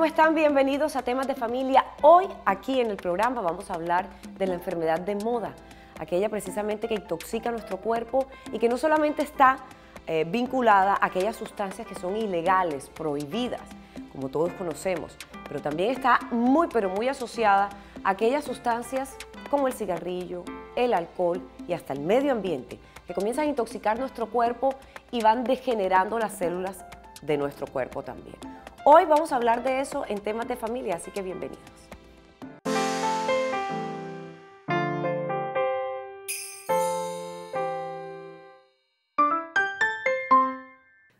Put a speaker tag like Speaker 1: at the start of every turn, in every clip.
Speaker 1: ¿cómo están? Bienvenidos a Temas de Familia. Hoy aquí en el programa vamos a hablar de la enfermedad de moda, aquella precisamente que intoxica nuestro cuerpo y que no solamente está eh, vinculada a aquellas sustancias que son ilegales, prohibidas, como todos conocemos, pero también está muy, pero muy asociada a aquellas sustancias como el cigarrillo, el alcohol y hasta el medio ambiente, que comienzan a intoxicar nuestro cuerpo y van degenerando las células de nuestro cuerpo también. Hoy vamos a hablar de eso en temas de familia, así que bienvenidos.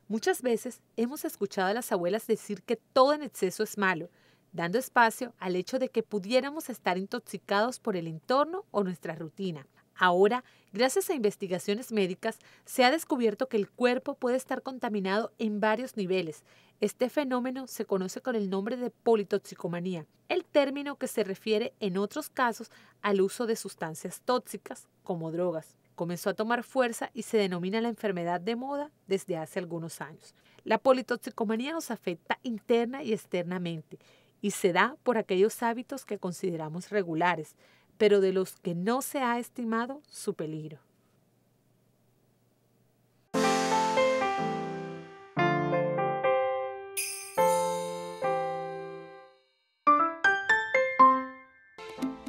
Speaker 2: Muchas veces hemos escuchado a las abuelas decir que todo en exceso es malo, dando espacio al hecho de que pudiéramos estar intoxicados por el entorno o nuestra rutina. Ahora, gracias a investigaciones médicas, se ha descubierto que el cuerpo puede estar contaminado en varios niveles. Este fenómeno se conoce con el nombre de politoxicomanía, el término que se refiere en otros casos al uso de sustancias tóxicas como drogas. Comenzó a tomar fuerza y se denomina la enfermedad de moda desde hace algunos años. La politoxicomanía nos afecta interna y externamente y se da por aquellos hábitos que consideramos regulares, pero de los que no se ha estimado su peligro.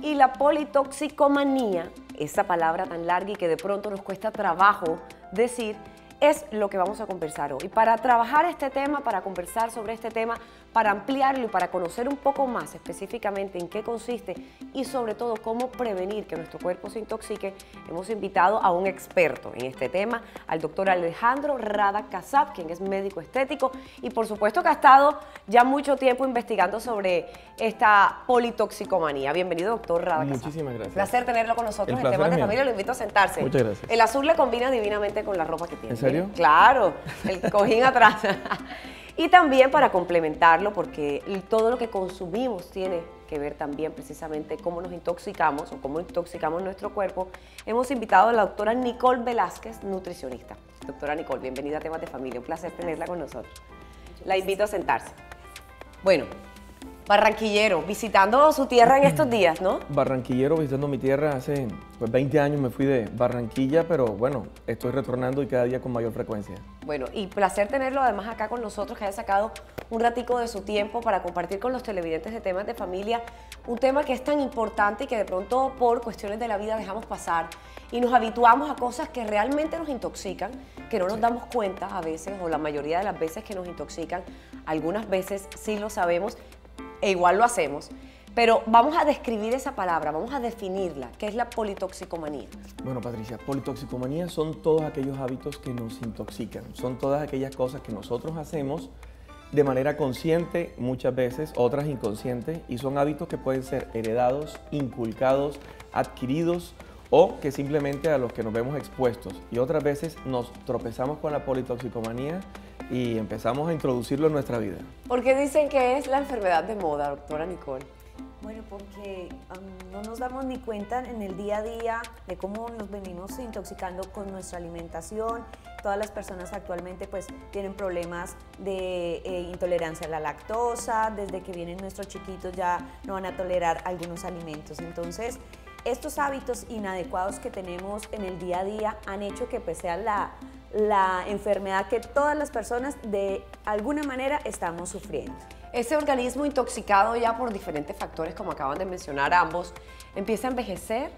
Speaker 1: Y la politoxicomanía, esa palabra tan larga y que de pronto nos cuesta trabajo decir, es lo que vamos a conversar hoy. Para trabajar este tema, para conversar sobre este tema, para ampliarlo y para conocer un poco más específicamente en qué consiste y sobre todo cómo prevenir que nuestro cuerpo se intoxique, hemos invitado a un experto en este tema, al doctor Alejandro Rada Casab, quien es médico estético y por supuesto que ha estado ya mucho tiempo investigando sobre esta politoxicomanía. Bienvenido, doctor Rada
Speaker 3: Muchísimas gracias.
Speaker 1: Placer tenerlo con nosotros en temas de familia. Lo invito a sentarse.
Speaker 3: Muchas gracias.
Speaker 1: El azul le combina divinamente con la ropa que tiene.
Speaker 3: ¿En serio?
Speaker 1: Claro, el cojín atrás. Y también para complementarlo, porque todo lo que consumimos tiene que ver también precisamente cómo nos intoxicamos o cómo intoxicamos nuestro cuerpo, hemos invitado a la doctora Nicole Velázquez, nutricionista. Doctora Nicole, bienvenida a Temas de Familia, un placer tenerla con nosotros. La invito a sentarse. Bueno, Barranquillero, visitando su tierra en estos días, ¿no?
Speaker 3: Barranquillero, visitando mi tierra hace pues, 20 años me fui de Barranquilla, pero bueno, estoy retornando y cada día con mayor frecuencia.
Speaker 1: Bueno, y placer tenerlo además acá con nosotros, que haya sacado un ratico de su tiempo para compartir con los televidentes de temas de familia, un tema que es tan importante y que de pronto por cuestiones de la vida dejamos pasar y nos habituamos a cosas que realmente nos intoxican, que no nos damos cuenta a veces, o la mayoría de las veces que nos intoxican, algunas veces sí lo sabemos, e igual lo hacemos. Pero vamos a describir esa palabra, vamos a definirla, ¿qué es la politoxicomanía?
Speaker 3: Bueno, Patricia, politoxicomanía son todos aquellos hábitos que nos intoxican, son todas aquellas cosas que nosotros hacemos de manera consciente muchas veces, otras inconscientes, y son hábitos que pueden ser heredados, inculcados, adquiridos o que simplemente a los que nos vemos expuestos. Y otras veces nos tropezamos con la politoxicomanía y empezamos a introducirlo en nuestra vida.
Speaker 1: ¿Por qué dicen que es la enfermedad de moda, doctora Nicole?
Speaker 4: Bueno, porque um, no nos damos ni cuenta en el día a día de cómo nos venimos intoxicando con nuestra alimentación. Todas las personas actualmente pues tienen problemas de eh, intolerancia a la lactosa, desde que vienen nuestros chiquitos ya no van a tolerar algunos alimentos. Entonces, estos hábitos inadecuados que tenemos en el día a día han hecho que pues sea la, la enfermedad que todas las personas de alguna manera estamos sufriendo.
Speaker 1: Ese organismo intoxicado ya por diferentes factores, como acaban de mencionar ambos, empieza a envejecer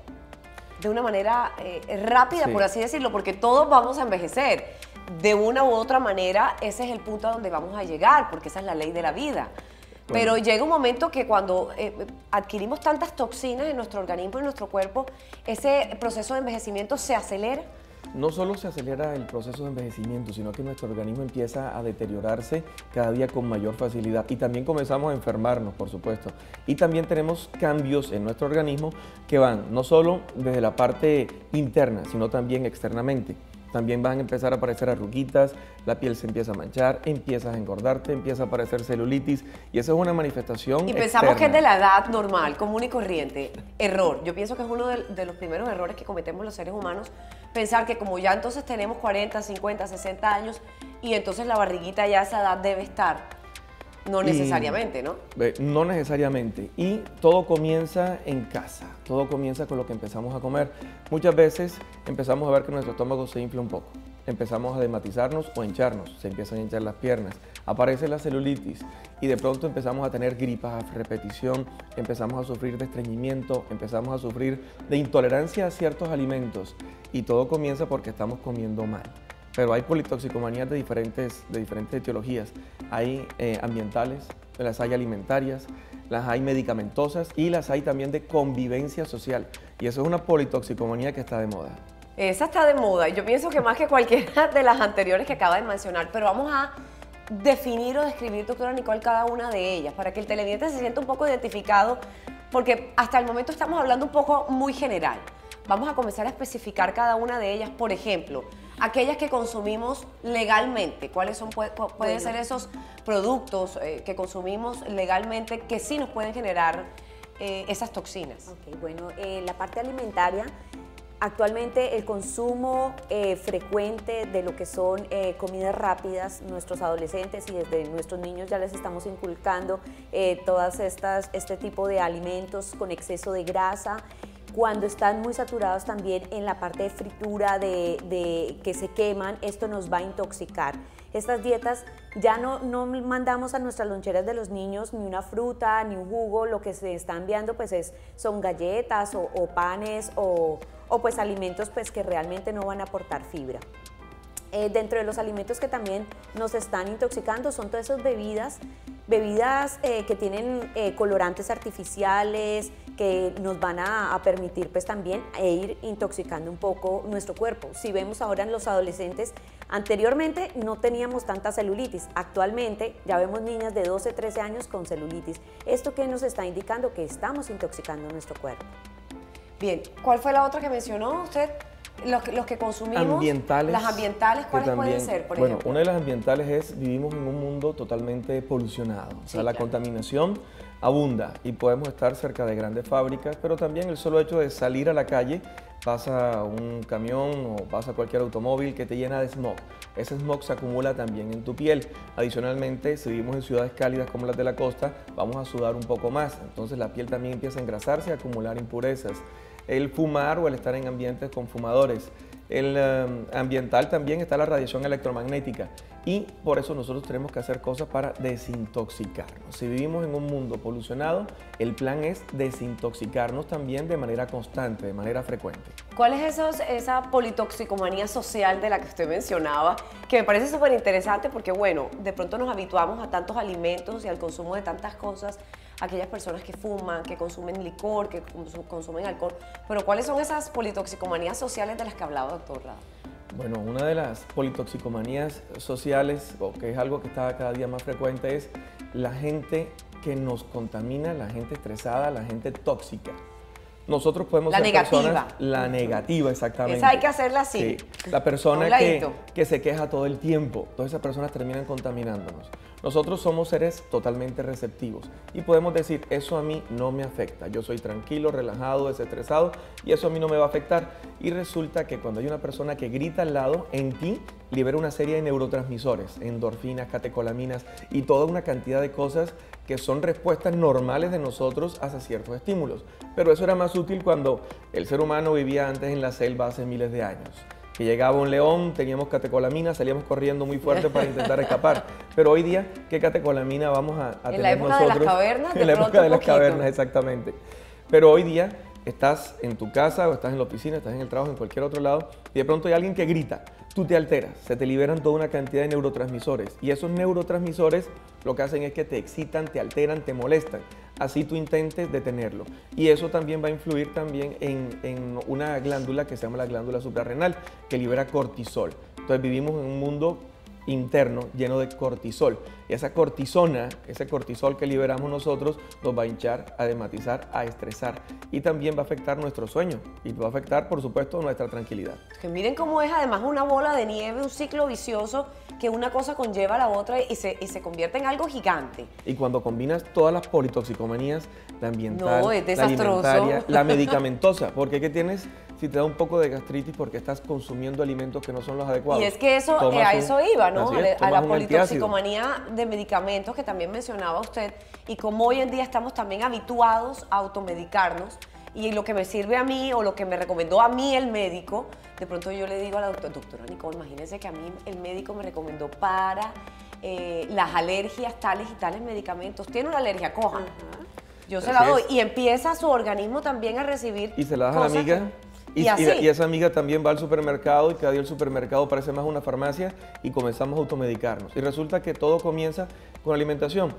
Speaker 1: de una manera eh, rápida, por así decirlo, porque todos vamos a envejecer. De una u otra manera, ese es el punto a donde vamos a llegar, porque esa es la ley de la vida. Pero llega un momento que cuando eh, adquirimos tantas toxinas en nuestro organismo, en nuestro cuerpo, ese proceso de envejecimiento se acelera
Speaker 3: no solo se acelera el proceso de envejecimiento, sino que nuestro organismo empieza a deteriorarse cada día con mayor facilidad y también comenzamos a enfermarnos, por supuesto. Y también tenemos cambios en nuestro organismo que van no solo desde la parte interna, sino también externamente. También van a empezar a aparecer arruguitas, la piel se empieza a manchar, empiezas a engordarte, empieza a aparecer celulitis y esa es una manifestación.
Speaker 1: Y pensamos que es de la edad normal, común y corriente. Error. Yo pienso que es uno de, los primeros errores que cometemos los seres humanos, pensar que como ya entonces tenemos 40, 50, 60 años y entonces la barriguita ya a esa edad debe estar. No necesariamente, ¿no?
Speaker 3: No necesariamente. Y todo comienza en casa, todo comienza con lo que empezamos a comer. Muchas veces empezamos a ver que nuestro estómago se infla un poco. Empezamos a dematizarnos o hincharnos, se empiezan a hinchar las piernas, aparece la celulitis y de pronto empezamos a tener gripas a repetición, empezamos a sufrir de estreñimiento, empezamos a sufrir de intolerancia a ciertos alimentos y todo comienza porque estamos comiendo mal pero hay politoxicomanías de diferentes, de diferentes etiologías. Hay eh, ambientales, las hay alimentarias, las hay medicamentosas y las hay también de convivencia social. Y eso es una politoxicomanía que está de moda.
Speaker 1: Esa está de moda. Yo pienso que más que cualquiera de las anteriores que acaba de mencionar, pero vamos a definir o describir, doctora Nicole, cada una de ellas, para que el televidente se sienta un poco identificado, porque hasta el momento estamos hablando un poco muy general. Vamos a comenzar a especificar cada una de ellas, por ejemplo, aquellas que consumimos legalmente. ¿Cuáles son, pueden ser esos productos eh, que consumimos legalmente que sí nos pueden generar eh, esas toxinas?
Speaker 4: Bueno, eh, la parte alimentaria, actualmente el consumo frecuente de lo que son comidas rápidas, nuestros adolescentes y desde nuestros niños ya les estamos inculcando todas estas, este tipo de alimentos con exceso de grasa cuando están muy saturados también en la parte de fritura, de, que se queman, esto nos va a intoxicar. Estas dietas ya no, no mandamos a nuestras loncheras de los niños ni una fruta, ni un jugo, lo que se está enviando pues es, son galletas o, panes o, pues alimentos pues que realmente no van a aportar fibra. Eh, dentro de los alimentos que también nos están intoxicando son todas esas bebidas, bebidas eh, que tienen eh, colorantes artificiales, que nos van a, permitir pues también ir intoxicando un poco nuestro cuerpo. Si vemos ahora en los adolescentes, anteriormente no teníamos tanta celulitis, actualmente ya vemos niñas de 12, 13 años con celulitis. ¿Esto qué nos está indicando? Que estamos intoxicando nuestro cuerpo.
Speaker 1: Bien, ¿cuál fue la otra que mencionó usted? Los, los que consumimos.
Speaker 3: Ambientales.
Speaker 1: Las ambientales, ¿cuáles pueden ser,
Speaker 3: por bueno, una de las ambientales es vivimos en un mundo totalmente polucionado. o sea, la contaminación abunda y podemos estar cerca de grandes fábricas, pero también el solo hecho de salir a la calle, pasa un camión o pasa cualquier automóvil que te llena de smog. Ese smog se acumula también en tu piel. Adicionalmente, si vivimos en ciudades cálidas como las de la costa, vamos a sudar un poco más. Entonces la piel también empieza a engrasarse y a acumular impurezas. El fumar o el estar en ambientes con fumadores el em, ambiental también está la radiación electromagnética y por eso nosotros tenemos que hacer cosas para desintoxicarnos. Si vivimos en un mundo polucionado, el plan es desintoxicarnos también de manera constante, de manera frecuente.
Speaker 1: ¿Cuál es esa politoxicomanía social de la que usted mencionaba? Que me parece súper interesante porque, bueno, de pronto nos habituamos a tantos alimentos y al consumo de tantas cosas aquellas personas que fuman, que consumen licor, que consumen alcohol. Pero ¿cuáles son esas politoxicomanías sociales de las que hablaba, doctor
Speaker 3: Bueno, una de las politoxicomanías sociales, o que es algo que está cada día más frecuente, es la gente que nos contamina, la gente estresada, la gente tóxica. Nosotros podemos
Speaker 1: la negativa.
Speaker 3: la negativa, exactamente.
Speaker 1: Esa hay que hacerla así.
Speaker 3: La persona que, que, se queja todo el tiempo. Todas esas personas terminan contaminándonos. Nosotros somos seres totalmente receptivos y podemos decir, eso a mí no me afecta. Yo soy tranquilo, relajado, desestresado y eso a mí no me va a afectar. Y resulta que cuando hay una persona que grita al lado, en ti libera una serie de neurotransmisores, endorfinas, catecolaminas y toda una cantidad de cosas que son respuestas normales de nosotros hacia ciertos estímulos. Pero eso era más útil cuando el ser humano vivía antes en la selva hace miles de años. Que llegaba un león, teníamos catecolamina, salíamos corriendo muy fuerte para intentar escapar. Pero hoy día, ¿qué catecolamina vamos a, a
Speaker 1: tener nosotros? En la época de las cavernas,
Speaker 3: En la época de las cavernas, exactamente. Pero hoy día estás en tu casa o estás en la oficina, estás en el trabajo, en cualquier otro lado, y de pronto hay alguien que grita, tú te alteras, se te liberan toda una cantidad de neurotransmisores, y esos neurotransmisores lo que hacen es que te excitan, te alteran, te molestan, así tú intentes detenerlo. Y eso también va a influir también en, en una glándula que se llama la glándula suprarrenal, que libera cortisol. Entonces vivimos en un mundo interno lleno de cortisol. Y esa cortisona, ese cortisol que liberamos nosotros, nos va a hinchar, a dematizar, a estresar. Y también va a afectar nuestro sueño. Y va a afectar, por supuesto, nuestra tranquilidad.
Speaker 1: Que miren cómo es además una bola de nieve, un ciclo vicioso que una cosa conlleva a la otra y se, y se convierte en algo gigante.
Speaker 3: Y cuando combinas todas las politoxicomanías, la ambiental,
Speaker 1: No, es
Speaker 3: la alimentaria, la medicamentosa, porque ¿qué tienes si te da un poco de gastritis porque estás consumiendo alimentos que no son los adecuados?
Speaker 1: Y es que eso, eh, a
Speaker 3: un-
Speaker 1: eso iba, ¿no? A
Speaker 3: es,
Speaker 1: la- a, politoxicomanía de medicamentos que también mencionaba usted y como hoy en día estamos también habituados a automedicarnos y lo que me sirve a mí o lo que me recomendó a mí el médico, de pronto yo le digo a la doctora, doctora Nicole, imagínese que a mí el médico me recomendó para eh, las alergias tales y tales medicamentos. Tiene una alergia, coja. Yo se la doy
Speaker 3: es.
Speaker 1: y empieza su organismo también a recibir
Speaker 3: Y se la das a la amiga.
Speaker 1: que-
Speaker 3: y-
Speaker 1: y
Speaker 3: esa amiga también va al supermercado y cada día el supermercado parece más una farmacia y comenzamos a automedicarnos. Y resulta que todo comienza con alimentación.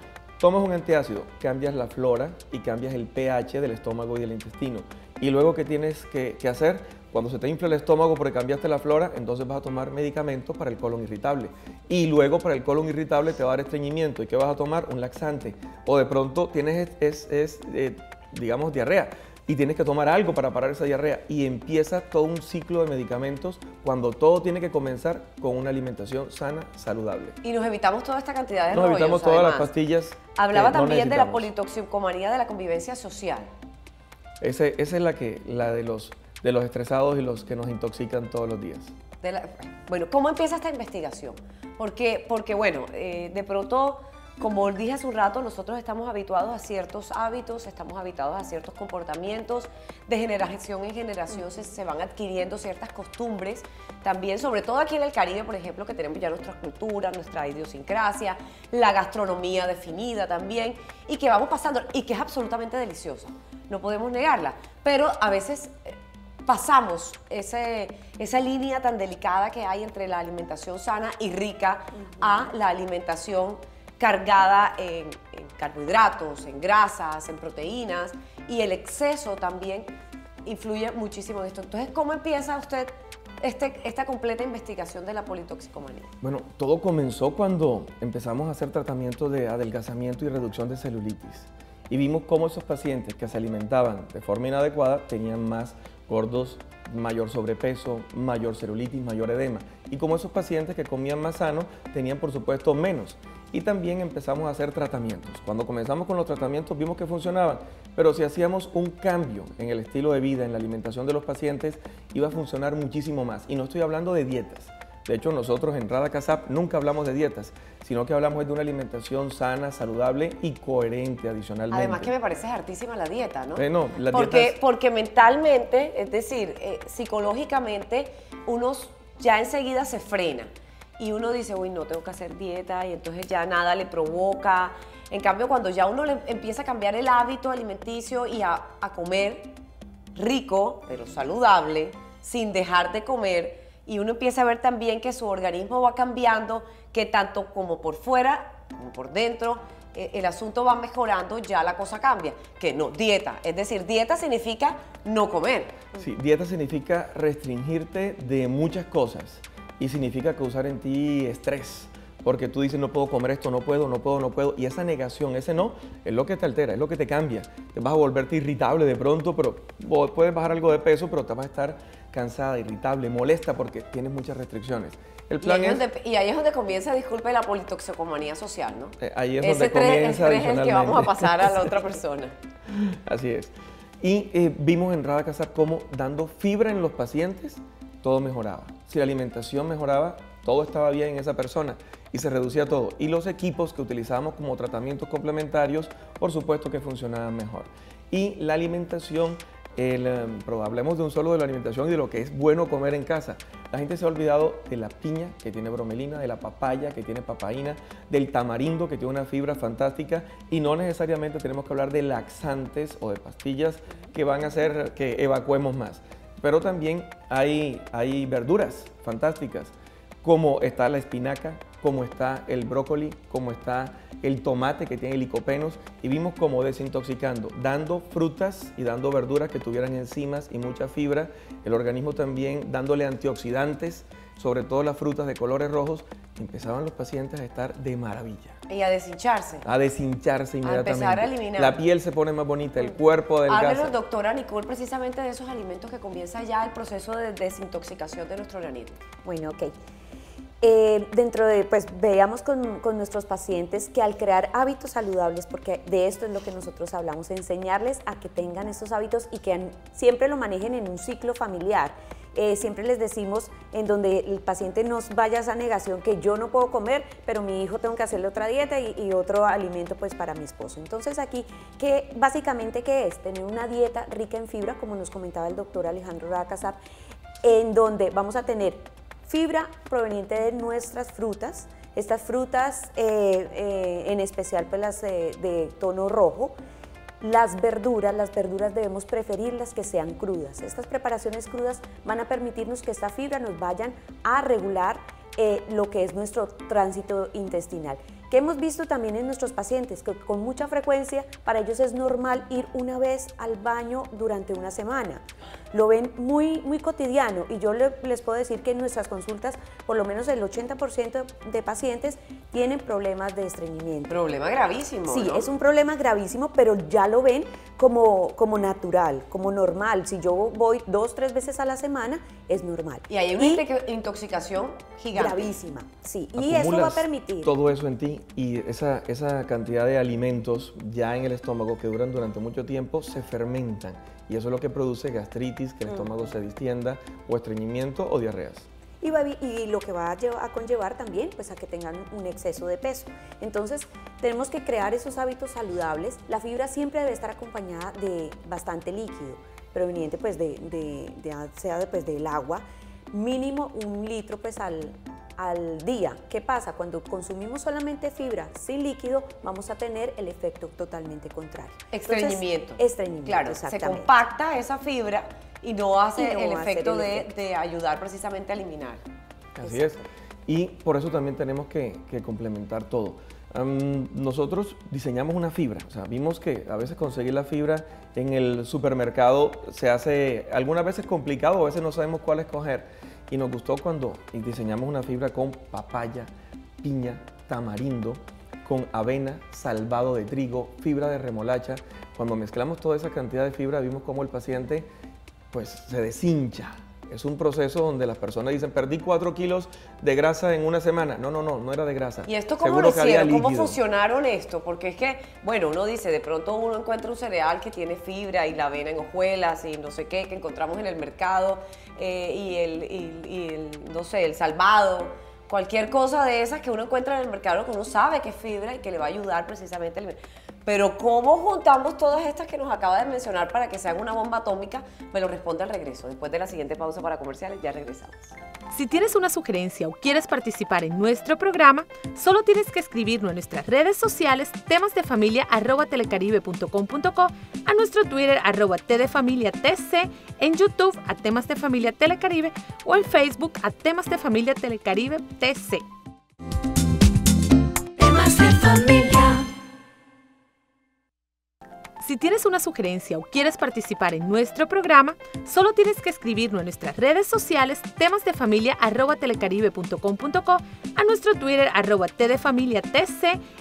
Speaker 3: Tomas un antiácido, cambias la flora y cambias el pH del estómago y del intestino. Y luego, ¿qué tienes que, hacer? Cuando se te infla el estómago porque cambiaste la flora, entonces vas a tomar medicamentos para el colon irritable. Y luego para el colon irritable te va a dar estreñimiento. ¿Y qué vas a tomar? Un laxante. O de pronto tienes, es, es- es, eh, digamos, diarrea y tienes que tomar algo para parar esa diarrea y empieza todo un ciclo de medicamentos cuando todo tiene que comenzar con una alimentación sana, saludable.
Speaker 1: Y nos evitamos toda esta cantidad de
Speaker 3: Nos evitamos todas las pastillas.
Speaker 1: Hablaba
Speaker 3: que no
Speaker 1: también de la politoxicomanía de la convivencia social.
Speaker 3: Ese- esa es la, que, la de, los, de los estresados y los que nos intoxican todos los días.
Speaker 1: La- bueno, ¿cómo empieza esta investigación? Porque, porque bueno, eh, de pronto, como dije hace un rato, nosotros estamos habituados a ciertos hábitos, estamos habituados a ciertos comportamientos, de generación en generación se, van adquiriendo ciertas costumbres, también, sobre todo aquí en el Caribe, por ejemplo, que tenemos ya nuestra cultura, nuestra idiosincrasia, la gastronomía definida también, y que vamos pasando, y que es absolutamente deliciosa, no podemos negarla, pero a veces... eh, pasamos ese- esa línea tan delicada que hay entre la alimentación sana y rica a la alimentación cargada en, carbohidratos, en grasas, en proteínas y el exceso también influye muchísimo en esto. Entonces, ¿cómo empieza usted este- esta completa investigación de la politoxicomanía?
Speaker 3: Bueno, todo comenzó cuando empezamos a hacer tratamientos de adelgazamiento y reducción de celulitis. Y vimos cómo esos pacientes que se alimentaban de forma inadecuada tenían más gordos, mayor sobrepeso, mayor celulitis, mayor edema. Y como esos pacientes que comían más sano tenían por supuesto menos. Y también empezamos a hacer tratamientos. Cuando comenzamos con los tratamientos vimos que funcionaban, pero si hacíamos un cambio en el estilo de vida, en la alimentación de los pacientes, iba a funcionar muchísimo más. Y no estoy hablando de dietas. De hecho, nosotros en Rada Casap nunca hablamos de dietas, sino que hablamos de una alimentación sana, saludable y coherente adicionalmente.
Speaker 1: Además que me parece hartísima la dieta, ¿no?
Speaker 3: Eh, no, las
Speaker 1: porque,
Speaker 3: dietas-
Speaker 1: porque mentalmente, es decir, eh, psicológicamente, uno ya enseguida se frena y uno dice, uy, no tengo que hacer dieta y entonces ya nada le provoca. En cambio, cuando ya uno le empieza a cambiar el hábito alimenticio y a, a comer rico, pero saludable, sin dejar de comer, y uno empieza a ver también que su organismo va cambiando, que tanto como por fuera como por dentro, eh, el asunto va mejorando, ya la cosa cambia. Que no, dieta. Es decir, dieta significa no comer.
Speaker 3: Sí, dieta significa restringirte de muchas cosas y significa causar en ti estrés. Porque tú dices, no puedo comer esto, no puedo, no puedo, no puedo. Y esa negación, ese no, es lo que te altera, es lo que te cambia. Te vas a volverte irritable de pronto, pero puedes bajar algo de peso, pero te vas a estar cansada, irritable, molesta porque tienes muchas restricciones. El
Speaker 1: Y
Speaker 3: plan
Speaker 1: ahí, es donde, y ahí es donde comienza, disculpe, la politoxicomanía social, ¿no?
Speaker 3: Eh, ahí es
Speaker 1: Ese
Speaker 3: donde
Speaker 1: tres-
Speaker 3: comienza
Speaker 1: el tres es el que vamos a pasar a la otra persona.
Speaker 3: Así es. Y eh, vimos en Rada Casar cómo dando fibra en los pacientes, todo mejoraba. Si la alimentación mejoraba, todo estaba bien en esa persona y se reducía todo. Y los equipos que utilizábamos como tratamientos complementarios, por supuesto que funcionaban mejor. Y la alimentación, el, pero hablemos de un solo de la alimentación y de lo que es bueno comer en casa. La gente se ha olvidado de la piña que tiene bromelina, de la papaya que tiene papaína, del tamarindo que tiene una fibra fantástica y no necesariamente tenemos que hablar de laxantes o de pastillas que van a hacer que evacuemos más. Pero también hay, hay verduras fantásticas, como está la espinaca, como está el brócoli, como está el tomate que tiene licopenos y vimos cómo desintoxicando, dando frutas y dando verduras que tuvieran enzimas y mucha fibra, el organismo también dándole antioxidantes, sobre todo las frutas de colores rojos, empezaban los pacientes a estar de maravilla,
Speaker 1: Y a deshincharse.
Speaker 3: a deshincharse inmediatamente.
Speaker 1: empezar a eliminar.
Speaker 3: La piel se pone más bonita, el cuerpo adelgaza.
Speaker 1: Háblenos, doctora Nicole, precisamente de esos alimentos que comienza ya el proceso de desintoxicación de nuestro organismo.
Speaker 4: Bueno, ok. Eh, dentro de, pues veíamos con, con, nuestros pacientes que al crear hábitos saludables, porque de esto es lo que nosotros hablamos, enseñarles a que tengan estos hábitos y que siempre lo manejen en un ciclo familiar. Eh, siempre les decimos en donde el paciente nos vaya a esa negación que yo no puedo comer, pero mi hijo tengo que hacerle otra dieta y, otro alimento pues para mi esposo. Entonces aquí, que básicamente qué es? Tener una dieta rica en fibra, como nos comentaba el doctor Alejandro Racasap, en donde vamos a tener fibra proveniente de nuestras frutas, estas frutas eh, eh, en especial pues las de tono rojo, las verduras, las verduras debemos preferirlas que sean crudas. Estas preparaciones crudas van a permitirnos que esta fibra nos vayan a regular eh, lo que es nuestro tránsito intestinal que hemos visto también en nuestros pacientes, que con mucha frecuencia para ellos es normal ir una vez al baño durante una semana. Lo ven muy, muy cotidiano y yo les puedo decir que en nuestras consultas por lo menos el 80% de pacientes tienen problemas de estreñimiento.
Speaker 1: Problema gravísimo.
Speaker 4: Sí, es un problema gravísimo, pero ya lo ven como, como natural, como normal. Si yo voy dos, tres veces a la semana, es normal.
Speaker 1: Y hay una intoxicación gigante.
Speaker 4: Gravísima, sí. Y eso va a permitir.
Speaker 3: Todo eso en ti y esa, esa cantidad de alimentos ya en el estómago que duran durante mucho tiempo se fermentan y eso es lo que produce gastritis, que el estómago se distienda o estreñimiento o diarreas.
Speaker 4: Y, y, lo que va a, conllevar también pues a que tengan un exceso de peso. Entonces tenemos que crear esos hábitos saludables. La fibra siempre debe estar acompañada de bastante líquido proveniente pues de, de, sea pues, del agua, mínimo un litro pues al, al día. ¿Qué pasa? Cuando consumimos solamente fibra sin líquido, vamos a tener el efecto totalmente contrario.
Speaker 1: Estreñimiento.
Speaker 4: estreñimiento.
Speaker 1: Claro, se compacta esa fibra y no hace el efecto de, ayudar precisamente a eliminar.
Speaker 3: Así es. Y por eso también tenemos que, complementar todo. nosotros diseñamos una fibra, o sea, vimos que a veces conseguir la fibra en el supermercado se hace algunas veces complicado, a veces no sabemos cuál escoger. Y nos gustó cuando diseñamos una fibra con papaya, piña, tamarindo, con avena, salvado de trigo, fibra de remolacha. Cuando mezclamos toda esa cantidad de fibra vimos cómo el paciente pues se deshincha, es un proceso donde las personas dicen, perdí 4 kilos de grasa en una semana. No, no, no, no era de grasa.
Speaker 1: ¿Y esto cómo lo hicieron? ¿Cómo funcionaron esto? Porque es que, bueno, uno dice, de pronto uno encuentra un cereal que tiene fibra y la avena en hojuelas y no sé qué, que encontramos en el mercado, eh, y, el, y el, no sé, el salvado cualquier cosa de esas que uno encuentra en el mercado que uno sabe que es fibra y que le va a ayudar precisamente el pero ¿cómo juntamos todas estas que nos acaba de mencionar para que sean una bomba atómica? Me lo responde al regreso. Después de la siguiente pausa para comerciales, ya regresamos.
Speaker 2: Si tienes una sugerencia o quieres participar en nuestro programa, solo tienes que escribirnos en nuestras redes sociales temas de familia arroba telecaribe.com.co, a nuestro Twitter arroba tc, en YouTube a temas de familia telecaribe o en Facebook a temas de familia telecaribe tc. Temas de familia. Si tienes una sugerencia o quieres participar en nuestro programa, solo tienes que escribirnos en nuestras redes sociales temas de familia arroba telecaribe.com.co, a nuestro Twitter arroba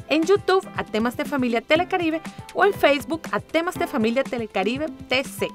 Speaker 2: en YouTube a temas de familia telecaribe o en Facebook a temas de familia telecaribe tc.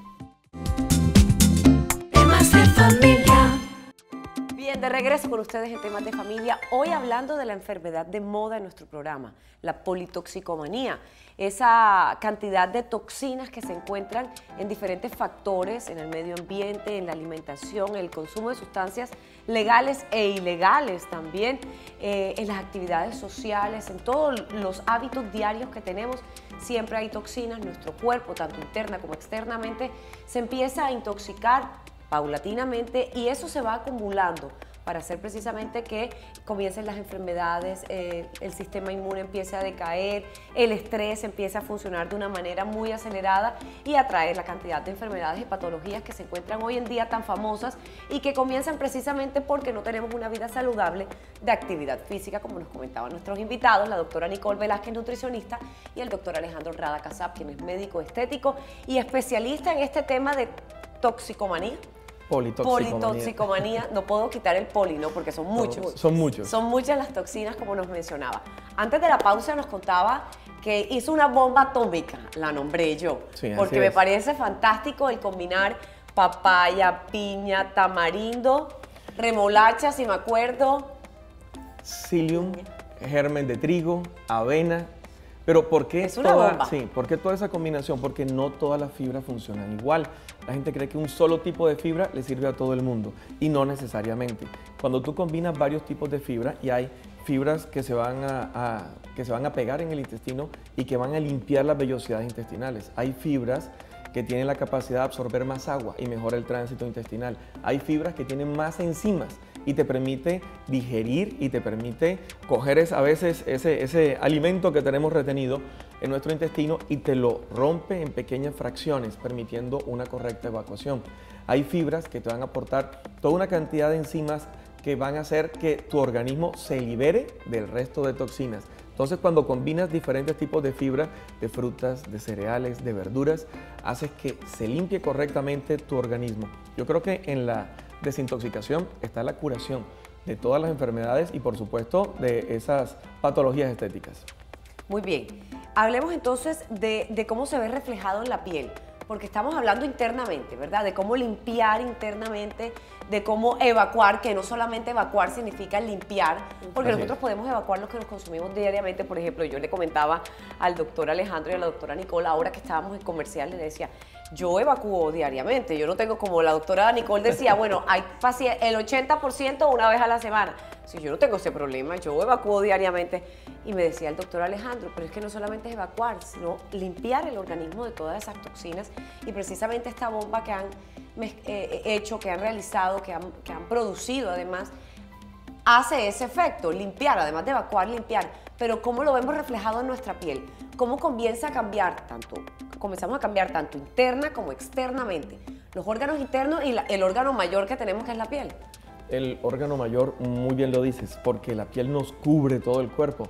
Speaker 1: Bien, de regreso con ustedes en temas de familia, hoy hablando de la enfermedad de moda en nuestro programa, la politoxicomanía esa cantidad de toxinas que se encuentran en diferentes factores, en el medio ambiente, en la alimentación, en el consumo de sustancias legales e ilegales también, eh, en las actividades sociales, en todos los hábitos diarios que tenemos, siempre hay toxinas, nuestro cuerpo, tanto interna como externamente, se empieza a intoxicar paulatinamente y eso se va acumulando para hacer precisamente que comiencen las enfermedades, eh, el sistema inmune empiece a decaer, el estrés empiece a funcionar de una manera muy acelerada y atraer la cantidad de enfermedades y patologías que se encuentran hoy en día tan famosas y que comienzan precisamente porque no tenemos una vida saludable de actividad física, como nos comentaban nuestros invitados, la doctora Nicole Velázquez, nutricionista, y el doctor Alejandro Rada Casab, quien es médico estético y especialista en este tema de toxicomanía Politoxicomanía. No puedo quitar el poli, ¿no? Porque son muchos.
Speaker 3: son muchos.
Speaker 1: Son muchas las toxinas, como nos mencionaba. Antes de la pausa nos contaba que hizo una bomba atómica, la nombré yo. porque me parece fantástico el combinar papaya, piña, tamarindo, remolacha, si me acuerdo,
Speaker 3: psyllium, germen de trigo, avena. Pero ¿por qué,
Speaker 1: Es una
Speaker 3: toda,
Speaker 1: bomba.
Speaker 3: sí, ¿por qué toda esa combinación? Porque no todas las fibras funcionan igual. La gente cree que un solo tipo de fibra le sirve a todo el mundo y no necesariamente. Cuando tú combinas varios tipos de fibra y hay fibras que se van a, a- que se van a pegar en el intestino y que van a limpiar las vellosidades intestinales. Hay fibras que tienen la capacidad de absorber más agua y mejora el tránsito intestinal. Hay fibras que tienen más enzimas y te permite digerir y te permite coger a veces ese, ese alimento que tenemos retenido en nuestro intestino y te lo rompe en pequeñas fracciones, permitiendo una correcta evacuación. Hay fibras que te van a aportar toda una cantidad de enzimas que van a hacer que tu organismo se libere del resto de toxinas. Entonces, cuando combinas diferentes tipos de fibra, de frutas, de cereales, de verduras, haces que se limpie correctamente tu organismo. Yo creo que en la desintoxicación está la curación de todas las enfermedades y, por supuesto, de esas patologías estéticas.
Speaker 1: Muy bien. Hablemos entonces de, de cómo se ve reflejado en la piel, porque estamos hablando internamente, ¿verdad? De cómo limpiar internamente, de cómo evacuar, que no solamente evacuar significa limpiar, porque
Speaker 3: Así
Speaker 1: nosotros
Speaker 3: es.
Speaker 1: podemos evacuar lo que nos consumimos diariamente. Por ejemplo, yo le comentaba al doctor Alejandro y a la doctora Nicole, ahora que estábamos en comercial, le decía, yo evacúo diariamente, yo no tengo como la doctora Nicole decía, bueno, hay el 80% una vez a la semana. Si yo no tengo ese problema, yo evacúo diariamente. Y me decía el doctor Alejandro, pero es que no solamente es evacuar, sino limpiar el organismo de todas esas toxinas. Y precisamente esta bomba que han mez- eh, hecho, que han realizado, que han, que han producido además, hace ese efecto, limpiar, además de evacuar, limpiar. Pero ¿cómo lo vemos reflejado en nuestra piel? ¿Cómo comienza a cambiar tanto, comenzamos a cambiar tanto interna como externamente? Los órganos internos y el órgano mayor que tenemos que es la piel.
Speaker 3: El órgano mayor, muy bien lo dices, porque la piel nos cubre todo el cuerpo.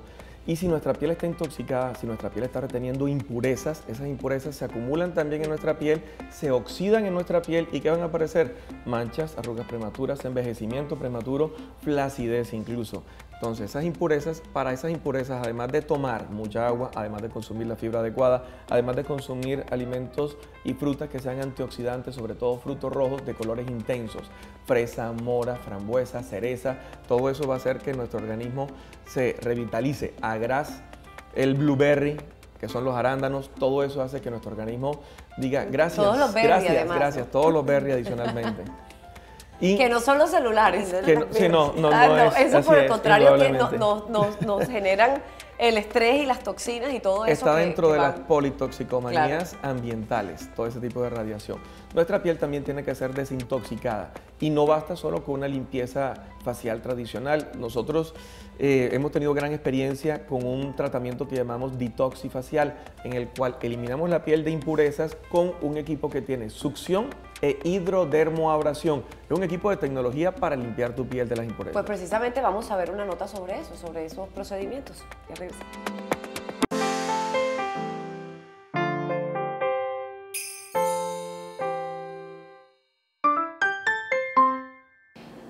Speaker 3: Y si nuestra piel está intoxicada, si nuestra piel está reteniendo impurezas, esas impurezas se acumulan también en nuestra piel, se oxidan en nuestra piel y ¿qué van a aparecer? Manchas, arrugas prematuras, envejecimiento prematuro, flacidez incluso. Entonces, esas impurezas, para esas impurezas, además de tomar mucha agua, además de consumir la fibra adecuada, además de consumir alimentos y frutas que sean antioxidantes, sobre todo frutos rojos de colores intensos, fresa, mora, frambuesa, cereza, todo eso va a hacer que nuestro organismo se revitalice. Agraz, el blueberry, que son los arándanos, todo eso hace que nuestro organismo diga gracias,
Speaker 1: Todos los
Speaker 3: gracias,
Speaker 1: además,
Speaker 3: gracias, todos los berry adicionalmente. Y
Speaker 1: Que no son los celulares.
Speaker 3: Que no- sí, no, no,
Speaker 1: Ah,
Speaker 3: no es,
Speaker 1: Eso por el
Speaker 3: es,
Speaker 1: contrario, que nos, nos- nos generan el estrés y las toxinas y todo eso.
Speaker 3: está dentro
Speaker 1: que
Speaker 3: de las politoxicomanías ambientales, todo ese tipo de radiación. Nuestra piel también tiene que ser desintoxicada y no basta solo con una limpieza facial tradicional. Nosotros eh, hemos tenido gran experiencia con un tratamiento que llamamos detoxifacial, en el cual eliminamos la piel de impurezas con un equipo que tiene succión e hidrodermoabrasión. Es un equipo de tecnología para limpiar tu piel de las impurezas.
Speaker 1: Pues precisamente vamos a ver una nota sobre eso, sobre esos procedimientos. Ya.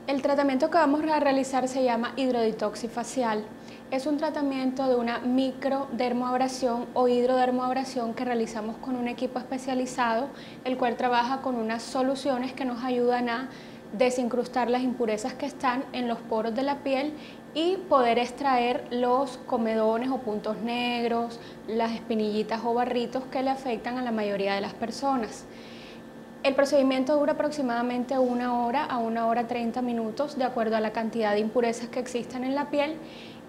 Speaker 5: El tratamiento que vamos a realizar se llama hidrodetoxifacial. Es un tratamiento de una microdermoabrasión o hidrodermoabrasión que realizamos con un equipo especializado, el cual trabaja con unas soluciones que nos ayudan a desincrustar las impurezas que están en los poros de la piel y poder extraer los comedones o puntos negros, las espinillitas o barritos que le afectan a la mayoría de las personas. El procedimiento dura aproximadamente una hora a una hora 30 minutos de acuerdo a la cantidad de impurezas que existen en la piel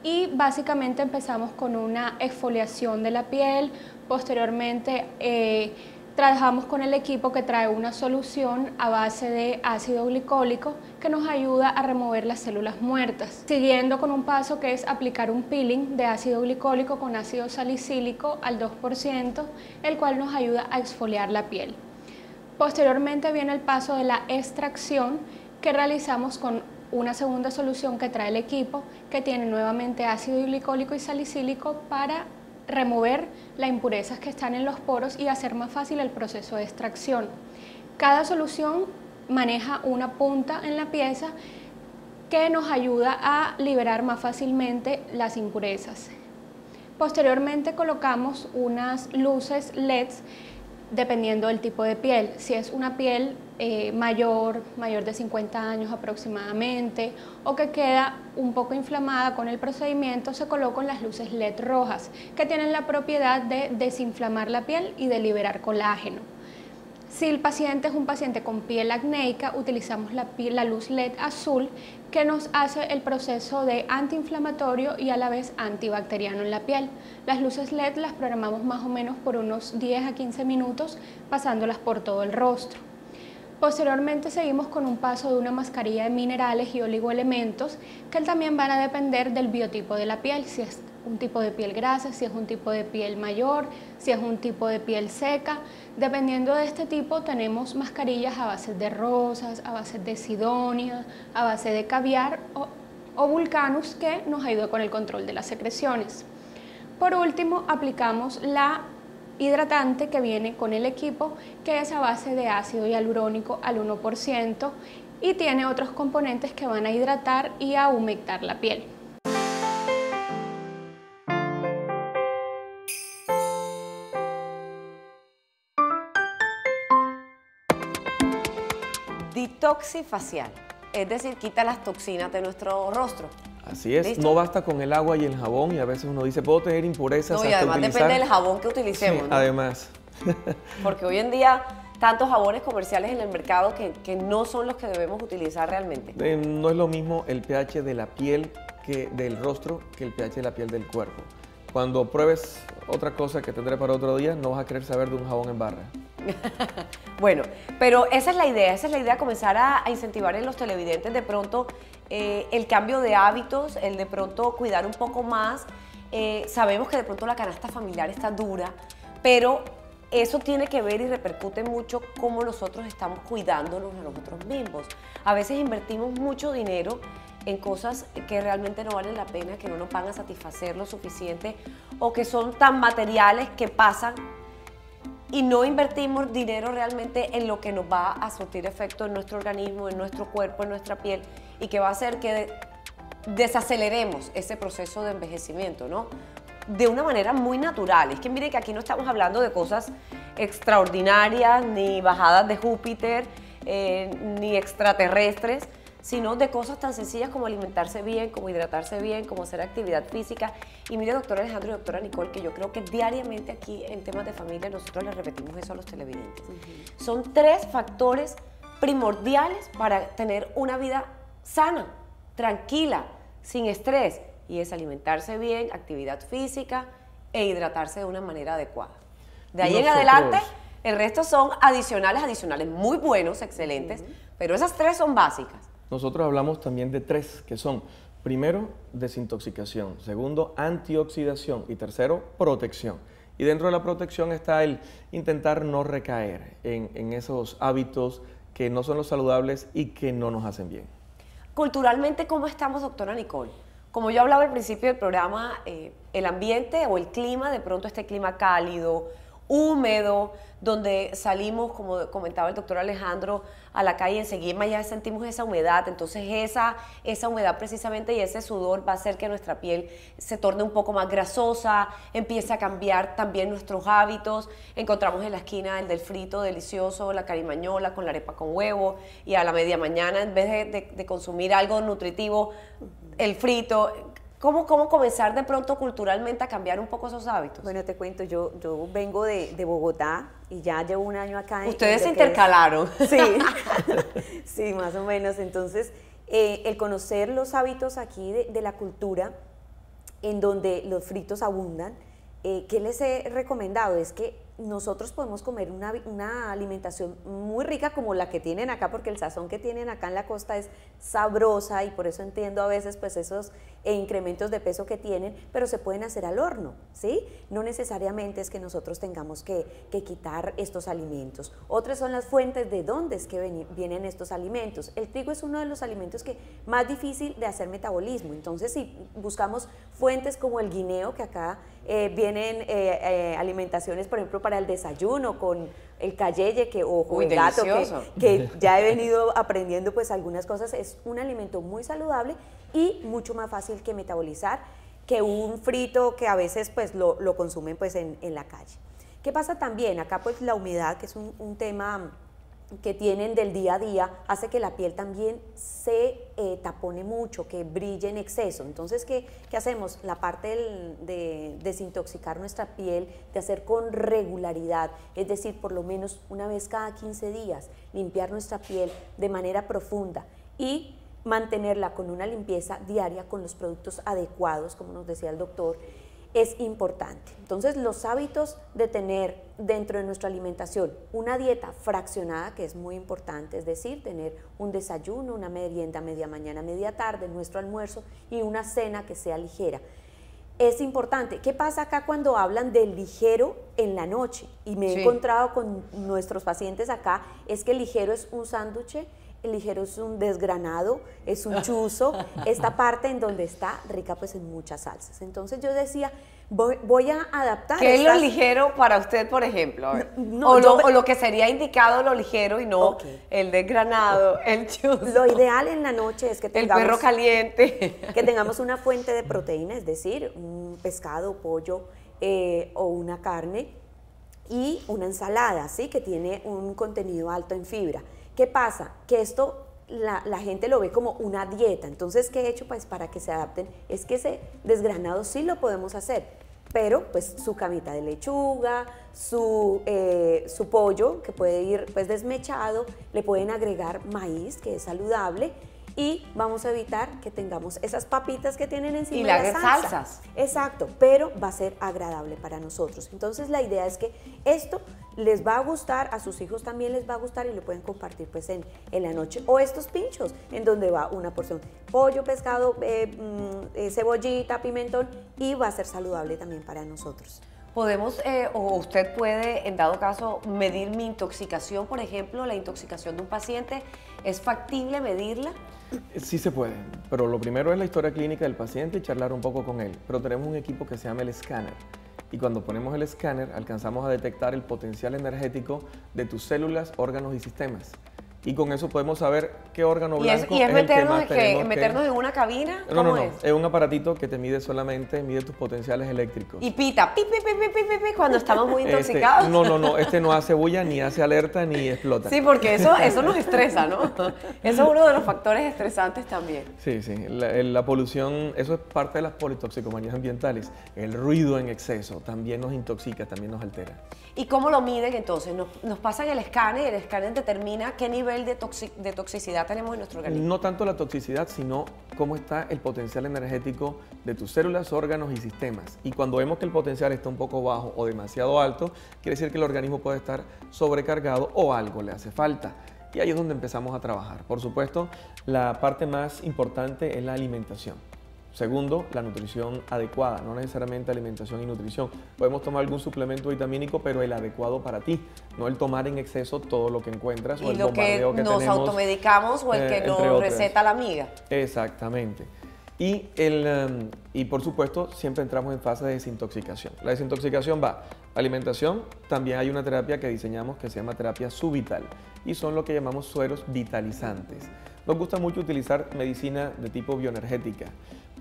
Speaker 5: y básicamente empezamos con una exfoliación de la piel, posteriormente eh, trabajamos con el equipo que trae una solución a base de ácido glicólico que nos ayuda a remover las células muertas, siguiendo con un paso que es aplicar un peeling de ácido glicólico con ácido salicílico al 2%, el cual nos ayuda a exfoliar la piel. Posteriormente viene el paso de la extracción que realizamos con una segunda solución que trae el equipo que tiene nuevamente ácido glicólico y salicílico para remover las impurezas que están en los poros y hacer más fácil el proceso de extracción. Cada solución maneja una punta en la pieza que nos ayuda a liberar más fácilmente las impurezas. Posteriormente colocamos unas luces LEDs dependiendo del tipo de piel. Si es una piel eh, mayor, mayor de 50 años aproximadamente, o que queda un poco inflamada con el procedimiento, se colocan las luces LED rojas, que tienen la propiedad de desinflamar la piel y de liberar colágeno. Si el paciente es un paciente con piel acnéica, utilizamos la, la, luz LED azul que nos hace el proceso de antiinflamatorio y a la vez antibacteriano en la piel. Las luces LED las programamos más o menos por unos 10 a 15 minutos pasándolas por todo el rostro. Posteriormente seguimos con un paso de una mascarilla de minerales y oligoelementos que también van a depender del biotipo de la piel, si es un tipo de piel grasa, si es un tipo de piel mayor, si es un tipo de piel seca. Dependiendo de este tipo tenemos mascarillas a base de rosas, a base de sidonia, a base de caviar o, vulcanus que nos ayuda con el control de las secreciones. Por último, aplicamos la hidratante que viene con el equipo, que es a base de ácido hialurónico al 1% y tiene otros componentes que van a hidratar y a humectar la piel.
Speaker 1: Detoxifacial, es decir, quita las toxinas de nuestro rostro.
Speaker 3: Así es, no basta con el agua y el jabón y a veces uno dice, puedo tener impurezas.
Speaker 1: No, y además depende del jabón que utilicemos.
Speaker 3: Sí, además.
Speaker 1: Porque hoy en día tantos jabones comerciales en el mercado que, que, no son los que debemos utilizar realmente.
Speaker 3: Eh, no es lo mismo el pH de la piel que del rostro que el pH de la piel del cuerpo. Cuando pruebes otra cosa que tendré para otro día, no vas a querer saber de un jabón en barra.
Speaker 1: bueno, pero esa es la idea, esa es la idea, comenzar a, incentivar en los televidentes de pronto eh, el cambio de hábitos, el de pronto cuidar un poco más. Eh, sabemos que de pronto la canasta familiar está dura, pero eso tiene que ver y repercute mucho cómo nosotros estamos cuidándonos a nosotros mismos. A veces invertimos mucho dinero en cosas que realmente no valen la pena, que no nos van a satisfacer lo suficiente o que son tan materiales que pasan y no invertimos dinero realmente en lo que nos va a surtir efecto en nuestro organismo, en nuestro cuerpo, en nuestra piel y que va a hacer que desaceleremos ese proceso de envejecimiento, ¿no? De una manera muy natural. Es que mire que aquí no estamos hablando de cosas extraordinarias, ni bajadas de Júpiter, eh, ni extraterrestres, sino de cosas tan sencillas como alimentarse bien, como hidratarse bien, como hacer actividad física. Y mire, doctora Alejandro y doctora Nicole, que yo creo que diariamente aquí en temas de familia nosotros les repetimos eso a los televidentes. Son tres factores primordiales para tener una vida sana, tranquila, sin estrés, y es alimentarse bien, actividad física e hidratarse de una manera adecuada. De ahí en adelante, el resto son adicionales, adicionales, muy buenos, excelentes, pero esas tres son básicas.
Speaker 3: Nosotros hablamos también de tres, que son, primero, desintoxicación, segundo, antioxidación y tercero, protección. Y dentro de la protección está el intentar no recaer en, esos hábitos que no son los saludables y que no nos hacen bien.
Speaker 1: Culturalmente, ¿cómo estamos, doctora Nicole? Como yo hablaba al principio del programa, eh, el ambiente o el clima, de pronto este clima cálido, húmedo, donde salimos, como comentaba el doctor Alejandro, a la calle enseguida ya sentimos esa humedad, entonces esa, esa humedad precisamente y ese sudor va a hacer que nuestra piel se torne un poco más grasosa, empiece a cambiar también nuestros hábitos, encontramos en la esquina el del frito delicioso, la carimañola con la arepa con huevo y a la media mañana en vez de, de consumir algo nutritivo, el frito, ¿Cómo, ¿Cómo comenzar de pronto culturalmente a cambiar un poco esos hábitos?
Speaker 4: Bueno, te cuento, yo, yo vengo de, de Bogotá y ya llevo un año acá.
Speaker 1: Ustedes se intercalaron.
Speaker 4: Sí, sí, más o menos. Entonces, eh, el conocer los hábitos aquí de, de, la cultura, en donde los fritos abundan, eh, ¿qué les he recomendado? Es que nosotros podemos comer una, una, alimentación muy rica como la que tienen acá, porque el sazón que tienen acá en la costa es sabrosa y por eso entiendo a veces pues esos incrementos de peso que tienen, pero se pueden hacer al horno, ¿sí? No necesariamente es que nosotros tengamos que, que quitar estos alimentos. Otras son las fuentes de dónde es que vienen estos alimentos. El trigo es uno de los alimentos que más difícil de hacer metabolismo, entonces si buscamos fuentes como el guineo, que acá eh, vienen eh, eh, alimentaciones, por ejemplo, para el desayuno con el cayeye que, o,
Speaker 1: Uy,
Speaker 4: el gato, que ya he venido aprendiendo pues algunas cosas. Es un alimento muy saludable y mucho más fácil que metabolizar que un frito que a veces pues lo, lo consumen pues en, en la calle. ¿Qué pasa también? Acá pues la humedad, que es un, tema que tienen del día a día hace que la piel también se eh, tapone mucho, que brille en exceso. Entonces, ¿qué, ¿qué, hacemos? La parte de desintoxicar nuestra piel, de hacer con regularidad, es decir, por lo menos una vez cada 15 días, limpiar nuestra piel de manera profunda y mantenerla con una limpieza diaria con los productos adecuados, como nos decía el doctor, es importante. Entonces, los hábitos de tener dentro de nuestra alimentación una dieta fraccionada, que es muy importante, es decir, tener un desayuno, una merienda media mañana, media tarde, nuestro almuerzo y una cena que sea ligera. Es importante. ¿Qué pasa acá cuando hablan del ligero en la noche? Y me he encontrado con nuestros pacientes acá, es que el ligero es un sándwich el ligero es un desgranado, es un chuzo, esta parte en donde está rica pues en muchas salsas. Entonces yo decía, voy, a adaptar.
Speaker 1: ¿Qué es lo ligero para usted, por ejemplo? o, lo, que sería indicado lo ligero y no el desgranado, el chuzo.
Speaker 4: Lo ideal en la noche es que
Speaker 1: tengamos... El perro caliente.
Speaker 4: Que tengamos una fuente de proteína, es decir, un pescado, pollo eh, o una carne y una ensalada, ¿sí? Que tiene un contenido alto en fibra. ¿Qué pasa? Que esto la, gente lo ve como una dieta. Entonces, ¿qué he hecho pues, para que se adapten? Es que ese desgranado sí lo podemos hacer, pero pues su camita de lechuga, su, eh, su pollo, que puede ir pues desmechado, le pueden agregar maíz, que es saludable, y vamos a evitar que tengamos esas papitas que tienen encima
Speaker 1: y
Speaker 4: de
Speaker 1: la
Speaker 4: salsa.
Speaker 1: salsas.
Speaker 4: Exacto, pero va a ser agradable para nosotros. Entonces la idea es que esto les va a gustar, a sus hijos también les va a gustar y lo pueden compartir pues en, en la noche. O estos pinchos, en donde va una porción pollo, pescado, eh, mm, eh, cebollita, pimentón y va a ser saludable también para nosotros.
Speaker 1: Podemos, eh, o usted puede, en dado caso, medir mi intoxicación, por ejemplo, la intoxicación de un paciente. ¿Es factible medirla?
Speaker 3: Sí se puede, pero lo primero es la historia clínica del paciente y charlar un poco con él. Pero tenemos un equipo que se llama el escáner. Y cuando ponemos el escáner, alcanzamos a detectar el potencial energético de tus células, órganos y sistemas y con eso podemos saber qué órgano blanco
Speaker 1: es, y
Speaker 3: es,
Speaker 1: meternos,
Speaker 3: el que
Speaker 1: meternos en una cabina.
Speaker 3: No, no, no, es? un aparatito que te mide solamente, mide tus potenciales eléctricos.
Speaker 1: Y pita, pi, pi, pi, cuando estamos muy este, intoxicados.
Speaker 3: no, no, no, este no hace bulla, ni hace alerta, ni explota.
Speaker 1: Sí, porque eso, eso nos estresa, ¿no? Eso es uno de los factores estresantes también.
Speaker 3: Sí, sí, la, la polución, eso es parte de las politoxicomanías ambientales. El ruido en exceso también nos intoxica, también nos altera.
Speaker 1: ¿Y cómo lo miden entonces? Nos, nos pasan el escáner y el escáner determina qué nivel de, toxicidad tenemos en nuestro organismo.
Speaker 3: No tanto la toxicidad, sino cómo está el potencial energético de tus células, órganos y sistemas. Y cuando vemos que el potencial está un poco bajo o demasiado alto, quiere decir que el organismo puede estar sobrecargado o algo le hace falta. Y ahí es donde empezamos a trabajar. Por supuesto, la parte más importante es la alimentación. Segundo, la nutrición adecuada, no necesariamente alimentación y nutrición. Podemos tomar algún suplemento vitamínico, pero el adecuado para ti, no el tomar en exceso todo lo que encuentras
Speaker 1: o
Speaker 3: el
Speaker 1: lo que, nos automedicamos o el que eh, nos receta la amiga.
Speaker 3: Exactamente. Y, el, um, y por supuesto, siempre entramos en fase de desintoxicación. La desintoxicación va alimentación, también hay una terapia que diseñamos que se llama terapia subital y son lo que llamamos sueros vitalizantes. Nos gusta mucho utilizar medicina de tipo bioenergética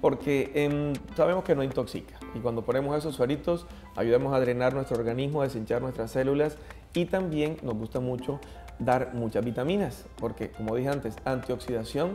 Speaker 3: porque em, sabemos que no intoxica. Y cuando ponemos esos sueritos, ayudamos a drenar nuestro organismo, a deshinchar nuestras células y también nos gusta mucho dar muchas vitaminas, porque como dije antes, antioxidación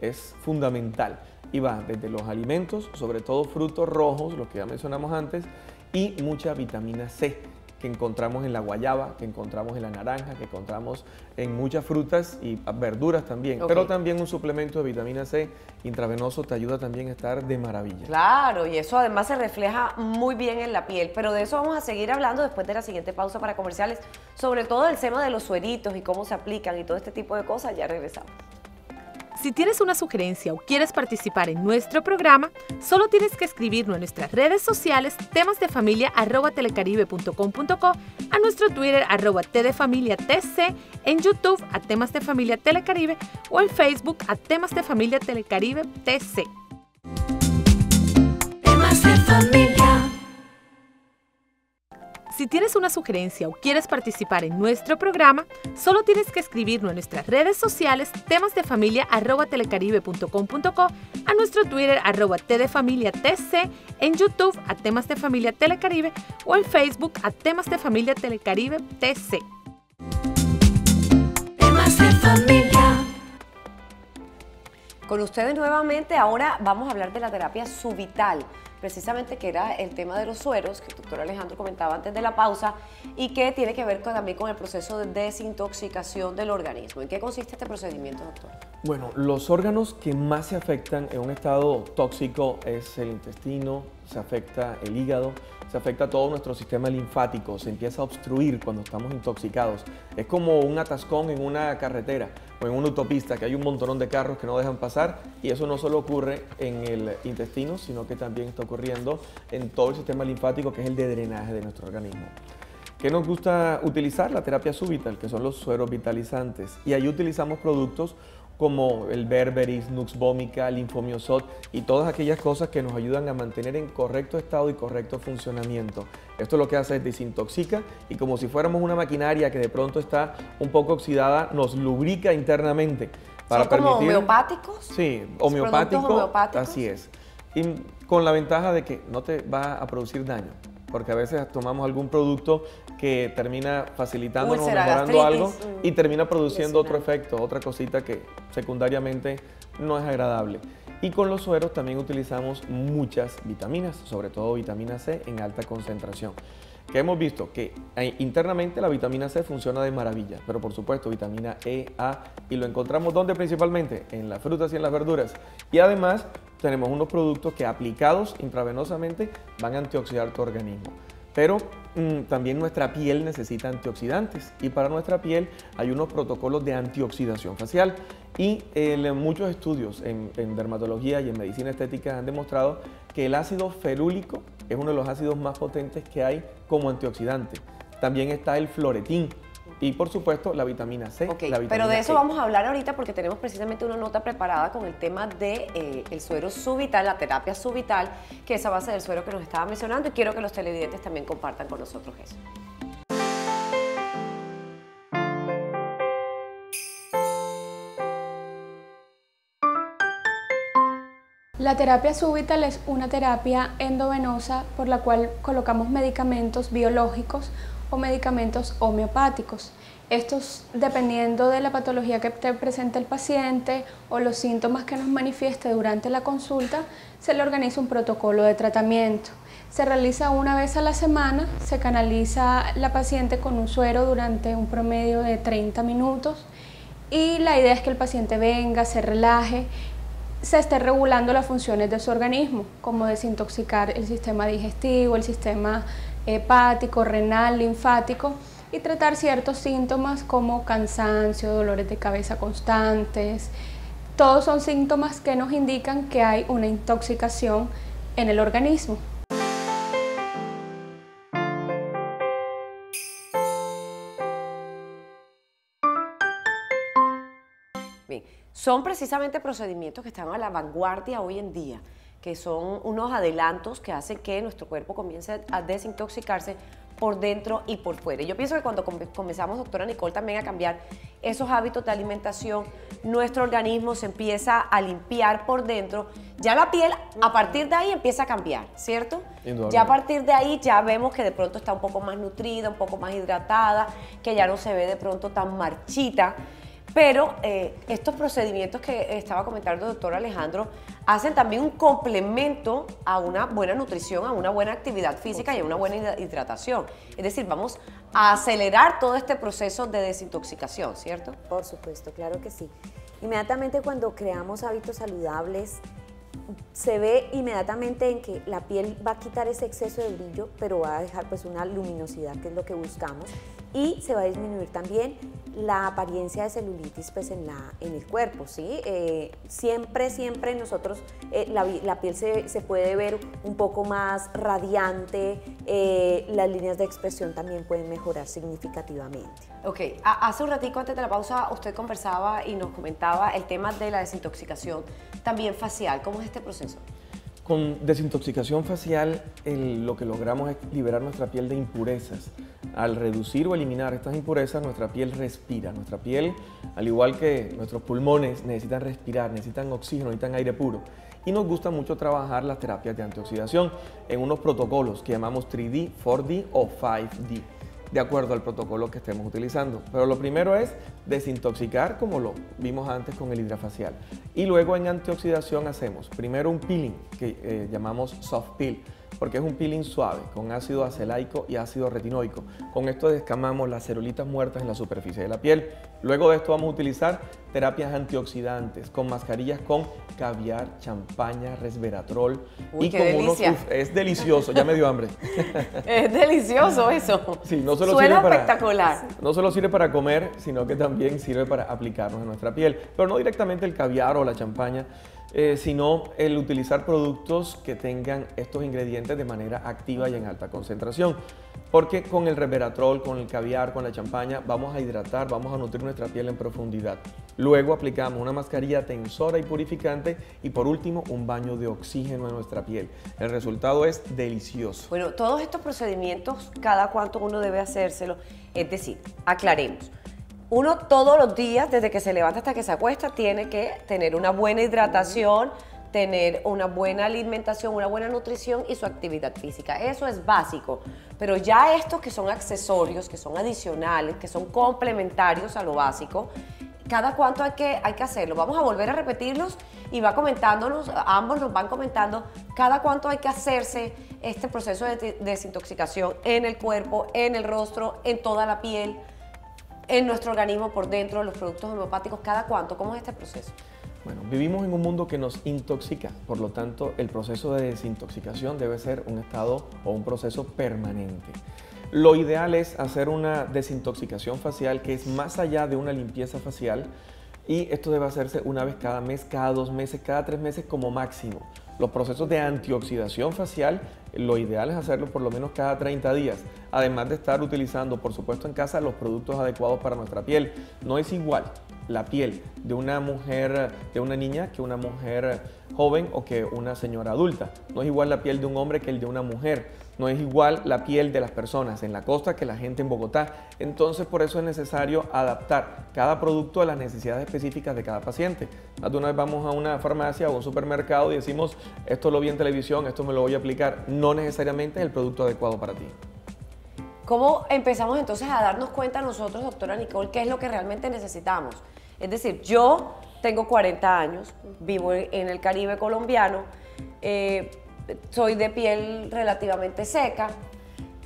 Speaker 3: es fundamental y va desde los alimentos, sobre todo frutos rojos, los que ya mencionamos antes, y mucha vitamina C que encontramos en la guayaba, que encontramos en la naranja, que encontramos en muchas frutas y verduras también. Pero también un suplemento de vitamina C intravenoso te ayuda también a estar de maravilla.
Speaker 1: Claro, y eso además se refleja muy bien en la piel. Pero de eso vamos a seguir hablando después de la siguiente pausa para comerciales, sobre todo el tema de los sueritos y cómo se aplican y todo este tipo de cosas. Ya regresamos.
Speaker 2: Si tienes una sugerencia o quieres participar en nuestro programa, solo tienes que escribirnos en nuestras redes sociales temas de familia temasdefamilia.com.co, a nuestro Twitter arroba en YouTube a temas de familia telecaribe o en Facebook a temas de familia telecaribe tc. Si tienes una sugerencia o quieres participar en nuestro programa, solo tienes que escribirnos en nuestras redes sociales temas de familia telecaribe.com.co, a nuestro Twitter arroba tc, en YouTube a temas de familia telecaribe o en Facebook a temas de familia telecaribe tc.
Speaker 1: Temas de familia. Con ustedes nuevamente, ahora vamos a hablar de la terapia subital precisamente que era el tema de los sueros, que el doctor Alejandro comentaba antes de la pausa, y que tiene que ver también con el proceso de desintoxicación del organismo. ¿En qué consiste este procedimiento, doctor?
Speaker 3: Bueno, los órganos que más se afectan en un estado tóxico es el intestino, se afecta el hígado, se afecta todo nuestro sistema linfático, se empieza a obstruir cuando estamos intoxicados. Es como un atascón en una carretera o en una autopista, que hay un montón de carros que no dejan pasar y eso no solo ocurre en el intestino, sino que también está ocurriendo en todo el sistema linfático, que es el de drenaje de nuestro organismo. ¿Qué nos gusta utilizar? La terapia súbita, que son los sueros vitalizantes. Y ahí utilizamos productos como el berberis, nux vomica, linfomiosot y todas aquellas cosas que nos ayudan a mantener en correcto estado y correcto funcionamiento. Esto lo que hace es desintoxica y como si fuéramos una maquinaria que de pronto está un poco oxidada, nos lubrica internamente.
Speaker 1: Para ¿Son como homeopáticos?
Speaker 3: Sí, homeopático, así es. Y con la ventaja de que no te va a producir daño porque a veces tomamos algún producto que termina facilitando o mejorando algo y termina produciendo otro efecto, otra cosita que secundariamente no es agradable. Y con los sueros también utilizamos muchas vitaminas, sobre todo vitamina C en alta concentración. Que hemos visto que eh, internamente la vitamina C funciona de maravilla, pero por supuesto vitamina E, A, y lo encontramos donde principalmente en las frutas y en las verduras. Y además tenemos unos productos que aplicados intravenosamente van a antioxidar tu organismo. Pero mm, también nuestra piel necesita antioxidantes y para nuestra piel hay unos protocolos de antioxidación facial y muchos estudios en, en, dermatología y en medicina estética han demostrado que el ácido ferúlico es uno de los ácidos más potentes que hay como antioxidante. También está el floretín, y por supuesto la vitamina C.
Speaker 1: pero de eso e. vamos a hablar ahorita porque tenemos precisamente una nota preparada con el tema del de, eh, suero subital, la terapia subital, que es a base del suero que nos estaba mencionando y quiero que los televidentes también compartan con nosotros eso.
Speaker 5: La terapia subital es una terapia endovenosa por la cual colocamos medicamentos biológicos medicamentos homeopáticos. Estos, dependiendo de la patología que te presente el paciente o los síntomas que nos manifieste durante la consulta, se le organiza un protocolo de tratamiento. Se realiza una vez a la semana, se canaliza la paciente con un suero durante un promedio de 30 minutos y la idea es que el paciente venga, se relaje, se esté regulando las funciones de su organismo, como desintoxicar el sistema digestivo, el sistema hepático, renal, linfático y tratar ciertos síntomas como cansancio, dolores de cabeza constantes. Todos son síntomas que nos indican que hay una intoxicación en el organismo.
Speaker 1: Son precisamente procedimientos que están a la vanguardia hoy en día que son unos adelantos que hacen que nuestro cuerpo comience a desintoxicarse por dentro y por fuera. Yo pienso que cuando comenzamos, doctora Nicole, también a cambiar esos hábitos de alimentación, nuestro organismo se empieza a limpiar por dentro. Ya la piel, a partir de ahí, empieza a cambiar, ¿cierto? Ya a partir de ahí ya vemos que de pronto está un poco más nutrida, un poco más hidratada, que ya no se ve de pronto tan marchita. Pero eh, estos procedimientos que estaba comentando el doctor Alejandro hacen también un complemento a una buena nutrición, a una buena actividad física y a una buena hidratación. Es decir, vamos a acelerar todo este proceso de desintoxicación, ¿cierto?
Speaker 4: Por supuesto, claro que sí. Inmediatamente cuando creamos hábitos saludables, se ve inmediatamente en que la piel va a quitar ese exceso de brillo, pero va a dejar pues una luminosidad, que es lo que buscamos, y se va a disminuir también la apariencia de celulitis pues, en, la, en el cuerpo, ¿sí? Eh, siempre, siempre nosotros, eh, la, piel se, puede ver un poco más radiante, eh, las líneas de expresión también pueden mejorar significativamente.
Speaker 1: Ok, hace un ratico antes de la pausa usted conversaba y nos comentaba el tema de la desintoxicación también facial. ¿Cómo es este proceso?
Speaker 3: Con desintoxicación facial lo que logramos es liberar nuestra piel de impurezas. Al reducir o eliminar estas impurezas, nuestra piel respira. Nuestra piel, al igual que nuestros pulmones, necesitan respirar, necesitan oxígeno, necesitan aire puro. Y nos gusta mucho trabajar las terapias de antioxidación en unos protocolos que llamamos 3D, 4D o 5D de acuerdo al protocolo que estemos utilizando. Pero lo primero es desintoxicar, como lo vimos antes con el hidrafacial. Y luego en antioxidación hacemos primero un peeling, que eh, llamamos soft peel porque es un peeling suave con ácido acelaico y ácido retinoico. Con esto descamamos las celulitas muertas en la superficie de la piel. Luego de esto vamos a utilizar terapias antioxidantes con mascarillas con caviar, champaña, resveratrol
Speaker 1: y con unos
Speaker 3: es delicioso, ya me dio hambre.
Speaker 1: es delicioso eso.
Speaker 3: Sí, no solo
Speaker 1: Suena
Speaker 3: sirve para,
Speaker 1: espectacular.
Speaker 3: No solo sirve para comer, sino que también sirve para aplicarnos en nuestra piel, pero no directamente el caviar o la champaña eh, sino el utilizar productos que tengan estos ingredientes de manera activa y en alta concentración. Porque con el reveratrol, con el caviar, con la champaña, vamos a hidratar, vamos a nutrir nuestra piel en profundidad. Luego aplicamos una mascarilla tensora y purificante y por último un baño de oxígeno en nuestra piel. El resultado es delicioso.
Speaker 1: Bueno, todos estos procedimientos, cada cuánto uno debe hacérselo, es decir, aclaremos uno todos los días, desde que se levanta hasta que se acuesta, tiene que tener una buena hidratación, tener una buena alimentación, una buena nutrición y su actividad física. Eso es básico. Pero ya estos que son accesorios, que son adicionales, que son complementarios a lo básico, cada cuánto hay que, hay que hacerlo. Vamos a volver a repetirlos y va comentándonos, ambos nos van comentando cada cuánto hay que hacerse este proceso de desintoxicación en el cuerpo, en el rostro, en toda la piel en nuestro organismo por dentro de los productos homeopáticos? ¿Cada cuánto? ¿Cómo es este proceso?
Speaker 3: Bueno, vivimos en un mundo que nos intoxica, por lo tanto el proceso de desintoxicación debe ser un estado o un proceso permanente. Lo ideal es hacer una desintoxicación facial que es más allá de una limpieza facial y esto debe hacerse una vez cada mes, cada dos meses, cada tres meses como máximo. Los procesos de antioxidación facial, lo ideal es hacerlo por lo menos cada 30 días, además de estar utilizando, por supuesto, en casa los productos adecuados para nuestra piel. No es igual la piel de una mujer, de una niña, que una mujer joven o que una señora adulta. No es igual la piel de un hombre que el de una mujer. No es igual la piel de las personas en la costa que la gente en Bogotá. Entonces por eso es necesario adaptar cada producto a las necesidades específicas de cada paciente. Más de una vez vamos a una farmacia o un supermercado y decimos, esto lo vi en televisión, esto me lo voy a aplicar. No necesariamente es el producto adecuado para ti.
Speaker 1: ¿Cómo empezamos entonces a darnos cuenta nosotros, doctora Nicole, qué es lo que realmente necesitamos? Es decir, yo tengo 40 años, vivo en el Caribe colombiano, eh, soy de piel relativamente seca.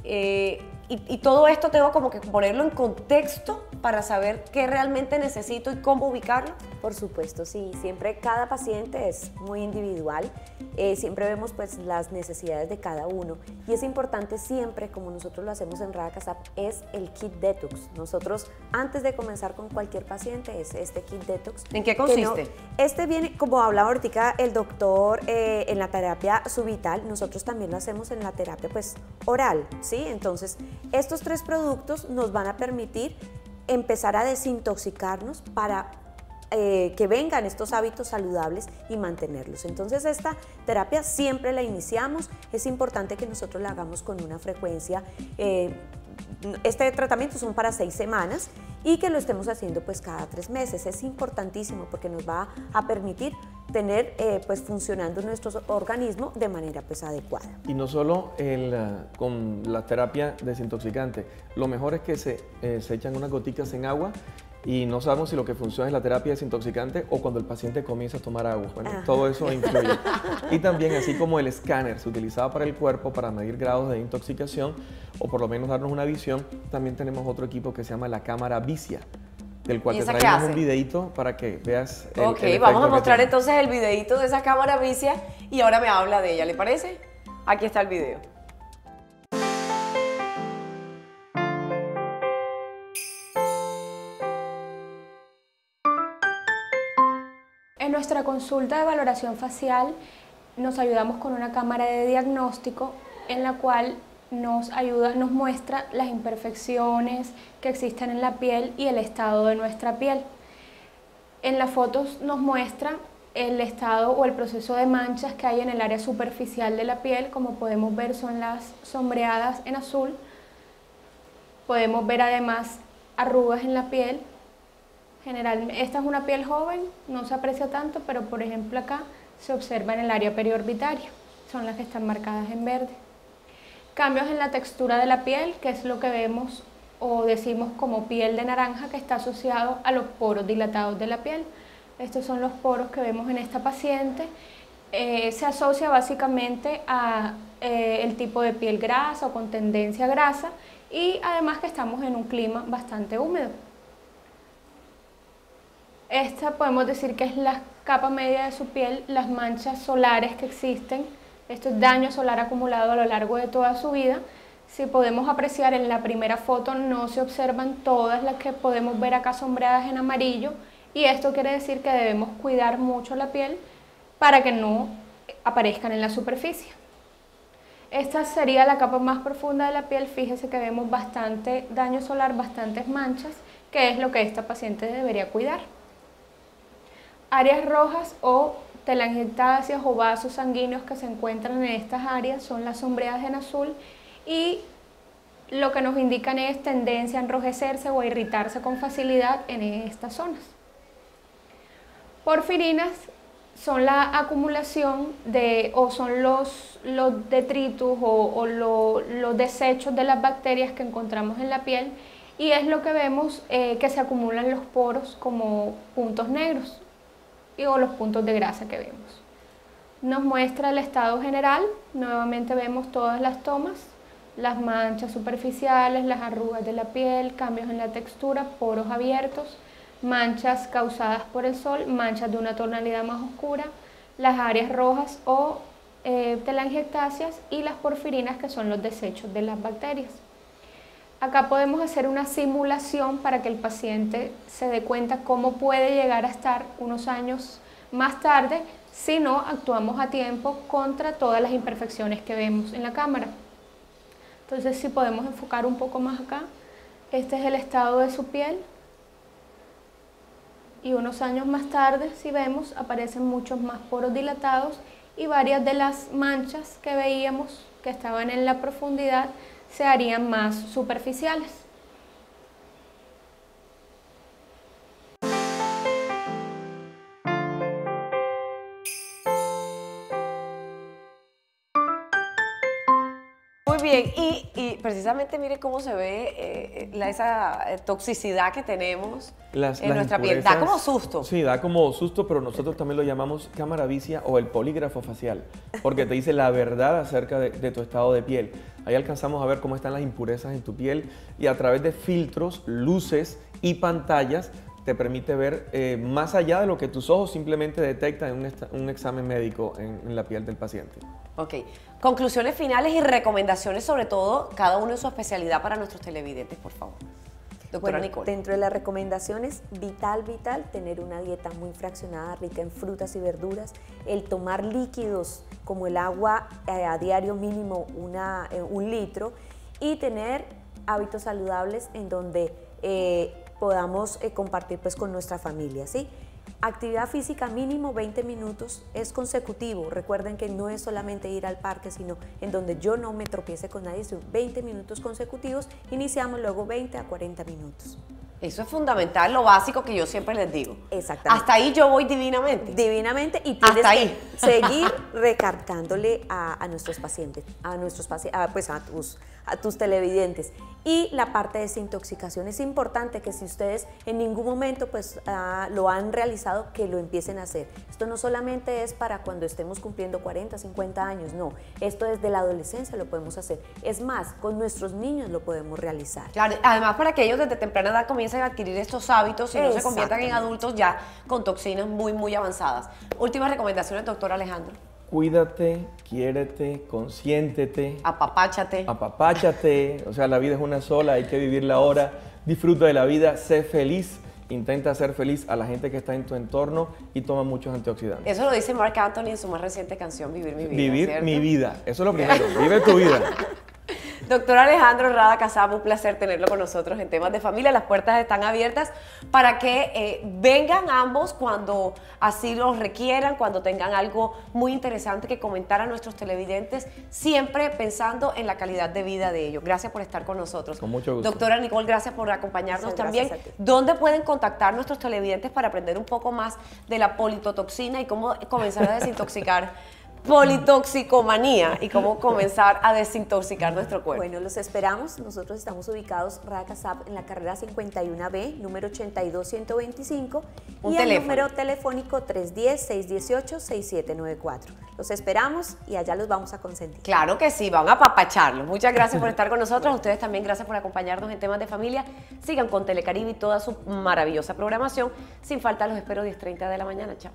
Speaker 1: Eh, y, todo esto tengo como que ponerlo en contexto para saber qué realmente necesito y cómo ubicarlo.
Speaker 4: Por supuesto, sí. Siempre cada paciente es muy individual. Eh, siempre vemos pues las necesidades de cada uno. Y es importante siempre, como nosotros lo hacemos en Radacasap, es el kit detox. Nosotros, antes de comenzar con cualquier paciente, es este kit detox.
Speaker 1: ¿En qué consiste?
Speaker 4: este viene, como hablaba ahorita el doctor, eh, en la terapia subital, nosotros también lo hacemos en la terapia pues oral, ¿sí? Entonces, estos tres productos nos van a permitir empezar a desintoxicarnos para eh, que vengan estos hábitos saludables y mantenerlos. Entonces esta terapia siempre la iniciamos, es importante que nosotros la hagamos con una frecuencia eh, este tratamiento son para seis semanas y que lo estemos haciendo pues cada tres meses. Es importantísimo porque nos va a permitir tener eh, pues funcionando nuestro organismo de manera pues adecuada.
Speaker 3: Y no solo eh, con la terapia desintoxicante, lo mejor es que se, eh, se echan unas gotitas en agua y no sabemos si lo que funciona es la terapia desintoxicante o cuando el paciente comienza a tomar agua. Bueno, todo eso influye. Y también, así como el escáner se utilizaba para el cuerpo para medir grados de intoxicación o por lo menos darnos una visión, también tenemos otro equipo que se llama la cámara Vicia del cual te traemos un videito para que veas
Speaker 1: el, Ok, vamos a mostrar entonces el videito de esa cámara Vicia y ahora me habla de ella, ¿le parece? Aquí está el video.
Speaker 5: Nuestra consulta de valoración facial nos ayudamos con una cámara de diagnóstico en la cual nos ayuda, nos muestra las imperfecciones que existen en la piel y el estado de nuestra piel. En las fotos nos muestra el estado o el proceso de manchas que hay en el área superficial de la piel, como podemos ver son las sombreadas en azul. Podemos ver además arrugas en la piel. Generalmente, esta es una piel joven, no se aprecia tanto, pero por ejemplo acá se observa en el área periorbitaria, son las que están marcadas en verde. Cambios en la textura de la piel, que es lo que vemos o decimos como piel de naranja, que está asociado a los poros dilatados de la piel. Estos son los poros que vemos en esta paciente. Eh, se asocia básicamente a eh, el tipo de piel grasa o con tendencia grasa y además que estamos en un clima bastante húmedo. Esta podemos decir que es la capa media de su piel, las manchas solares que existen, esto es daño solar acumulado a lo largo de toda su vida. Si podemos apreciar en la primera foto no se observan todas las que podemos ver acá sombreadas en amarillo y esto quiere decir que debemos cuidar mucho la piel para que no aparezcan en la superficie. Esta sería la capa más profunda de la piel, fíjese que vemos bastante daño solar, bastantes manchas, que es lo que esta paciente debería cuidar. Áreas rojas o telangiectasias o vasos sanguíneos que se encuentran en estas áreas son las sombreadas en azul y lo que nos indican es tendencia a enrojecerse o a irritarse con facilidad en estas zonas. Porfirinas son la acumulación de, o son los, los detritus o, los desechos de las bacterias que encontramos en la piel y es lo que vemos eh, que se acumulan los poros como puntos negros y, o los puntos de grasa que vemos. Nos muestra el estado general, nuevamente vemos todas las tomas, las manchas superficiales, las arrugas de la piel, cambios en la textura, poros abiertos, manchas causadas por el sol, manchas de una tonalidad más oscura, las áreas rojas o eh, telangiectasias y las porfirinas que son los desechos de las bacterias. Acá podemos hacer una simulación para que el paciente se dé cuenta cómo puede llegar a estar unos años más tarde si no actuamos a tiempo contra todas las imperfecciones que vemos en la cámara. Entonces si podemos enfocar un poco más acá, este es el estado de su piel, y unos años más tarde, si vemos, aparecen muchos más poros dilatados y varias de las manchas que veíamos que estaban en la profundidad se harían más superficiales.
Speaker 1: Bien, y, precisamente mire cómo se ve eh, la, esa toxicidad que tenemos en nuestra piel. Da como susto.
Speaker 3: Sí, da como susto, pero nosotros también lo llamamos cámara vicia o el polígrafo facial, porque te dice la verdad acerca de, tu estado de piel. Ahí alcanzamos a ver cómo están las impurezas en tu piel y a través de filtros, luces y pantallas te permite ver eh, más allá de lo que tus ojos simplemente detectan en un, examen médico en la piel del paciente.
Speaker 1: Ok. Conclusiones finales y recomendaciones, sobre todo, cada uno en su especialidad para nuestros televidentes, por favor.
Speaker 4: Doctora Nicole. Dentro de las recomendaciones, vital, vital, tener una dieta muy fraccionada, rica en frutas y verduras, el tomar líquidos como el agua eh, a diario mínimo una, eh, un litro y tener hábitos saludables en donde eh, podamos compartir pues, con nuestra familia, ¿sí? Actividad física mínimo 20 minutos es consecutivo. Recuerden que no es solamente ir al parque, sino en donde yo no me tropiece con nadie, son 20 minutos consecutivos. Iniciamos luego 20 a 40 minutos.
Speaker 1: Eso es fundamental, lo básico que yo siempre les digo.
Speaker 4: Exactamente.
Speaker 1: Hasta ahí yo voy divinamente.
Speaker 4: Divinamente y tienes que seguir recartándole a, nuestros pacientes, a nuestros pacientes, pues a tus, a tus televidentes. Y la parte de desintoxicación es importante que si ustedes en ningún momento pues ah, lo han realizado, que lo empiecen a hacer. Esto no solamente es para cuando estemos cumpliendo 40, 50 años, no. Esto desde la adolescencia lo podemos hacer. Es más, con nuestros niños lo podemos realizar.
Speaker 1: Claro, además para que ellos desde temprana edad comiencen a adquirir estos hábitos y no se conviertan en adultos ya con toxinas muy, muy avanzadas. Últimas recomendaciones, doctor Alejandro
Speaker 3: cuídate, quiérete, consiéntete.
Speaker 1: Apapáchate.
Speaker 3: Apapáchate. O sea, la vida es una sola, hay que vivirla ahora. Disfruta de la vida, sé feliz. Intenta ser feliz a la gente que está en tu entorno y toma muchos antioxidantes.
Speaker 1: Eso lo dice Mark Anthony en su más reciente canción, Vivir mi vida.
Speaker 3: Vivir mi vida. Eso es lo primero. Vive tu vida.
Speaker 1: Doctor Alejandro Rada Casabo, un placer tenerlo con nosotros en temas de familia. Las puertas están abiertas para que eh, vengan ambos cuando así los requieran, cuando tengan algo muy interesante que comentar a nuestros televidentes, siempre pensando en la calidad de vida de ellos. Gracias por estar con nosotros.
Speaker 3: Con mucho gusto.
Speaker 1: Doctora Nicole, gracias por acompañarnos también. ¿Dónde pueden contactar nuestros televidentes para aprender un poco más de la politotoxina y cómo comenzar a desintoxicar politoxicomanía y cómo comenzar a desintoxicar nuestro cuerpo?
Speaker 4: Bueno, los esperamos. Nosotros estamos ubicados Racasap en la carrera 51B, número 82125
Speaker 1: Un
Speaker 4: y
Speaker 1: teléfono.
Speaker 4: el número telefónico 310-618-6794. Los esperamos y allá los vamos a consentir.
Speaker 1: Claro que sí, van a papacharlo. Muchas gracias por estar con nosotros. Ustedes también gracias por acompañarnos en temas de familia. Sigan con Telecaribe y toda su maravillosa programación. Sin falta los espero 10.30 de la mañana. Chao.